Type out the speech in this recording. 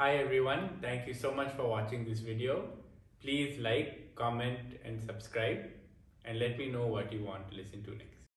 Hi everyone, thank you so much for watching this video. Please like, comment and subscribe and let me know what you want to listen to next.